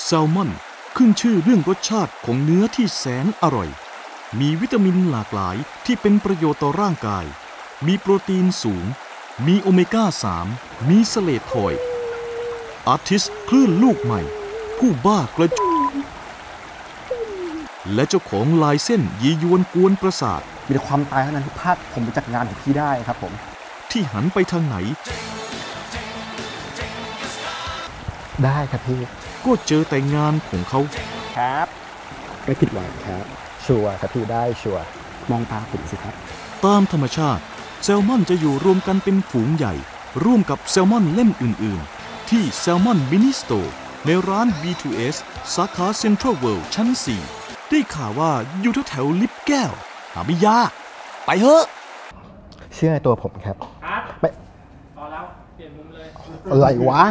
แซลมอนขึ้นชื่อเรื่องรสชาติของเนื้อที่แสนอร่อย มีวิตามินหลากหลายที่เป็นประโยชน์ต่อร่างกาย มีโปรตีนสูง มีโอเมก้า 3 มี Sahred Toy artist คลื่นลูกใหม่ ผู้บ้ากระจุและเจ้าของลายเส้นยียวนกวนประสาท มีแต่ความตายเท่านั้นที่พรากผมไปจากงานของพี่ได้ครับผม ที่หันไปทางไหน ได้ครับพี่ ก็เจอแต่งานของเขาครับไม่ผิดหวังครับ ชัวร์ครับพี่ได้ชัวร์มองตาผมสิครับ ตามธรรมชาติ แซลมอนจะอยู่รวมกันเป็นฝูงใหญ่ ร่วมกับแซลมอนเล่มอื่น ๆ ที่แซลมอน Mini Store ในร้าน B2S สาขาเซ็นทรัลเวิลด์ชั้น 4 ได้ข่าวว่าอยู่แถวๆลิฟต์แก้ว หาไม่ยาก ไปเถอะ เชื่อในตัวผมครับอาร์ตไม่พอแล้ว เปลี่ยนมุมเลย อะไรวะ